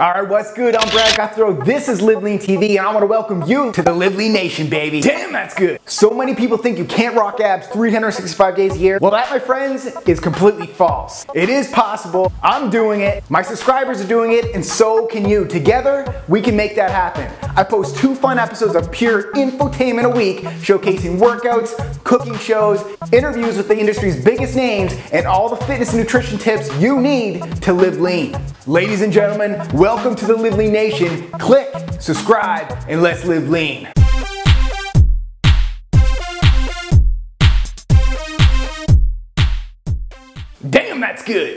Alright, what's good? I'm Brad Gouthro. This is Live Lean TV, and I want to welcome you to the Live Lean Nation, baby. Damn, that's good. So many people think you can't rock abs 365 days a year. Well, that, my friends, is completely false. It is possible. I'm doing it. My subscribers are doing it, and so can you. Together, we can make that happen. I post two fun episodes of pure infotainment a week, showcasing workouts, cooking shows, interviews with the industry's biggest names, and all the fitness and nutrition tips you need to live lean. Ladies and gentlemen, welcome to the Live Lean Nation. Click, subscribe, and let's live lean. Damn, that's good.